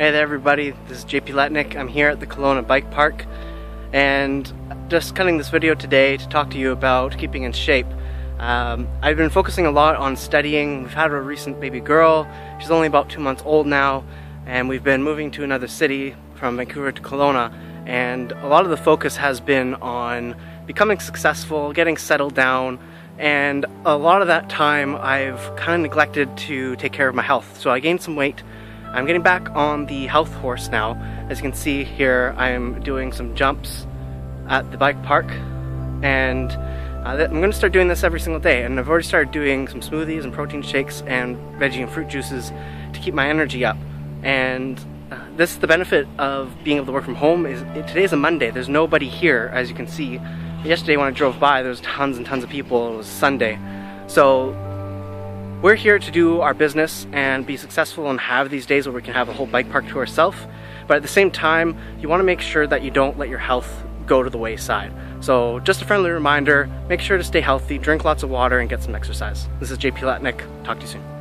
Hey there everybody, this is JP Letnick. I'm here at the Kelowna Bike Park and just cutting this video today to talk to you about keeping in shape. Um, I've been focusing a lot on studying. We've had a recent baby girl. She's only about two months old now and we've been moving to another city from Vancouver to Kelowna and a lot of the focus has been on becoming successful, getting settled down, and a lot of that time I've kind of neglected to take care of my health. So I gained some weight I'm getting back on the health horse now. As you can see here, I'm doing some jumps at the bike park and uh, I'm going to start doing this every single day and I've already started doing some smoothies and protein shakes and veggie and fruit juices to keep my energy up. And uh, this is the benefit of being able to work from home is today's a Monday. There's nobody here as you can see. Yesterday when I drove by there was tons and tons of people. It was Sunday. So we're here to do our business and be successful and have these days where we can have a whole bike park to ourselves. But at the same time, you want to make sure that you don't let your health go to the wayside. So just a friendly reminder, make sure to stay healthy, drink lots of water, and get some exercise. This is JP Letnick. Talk to you soon.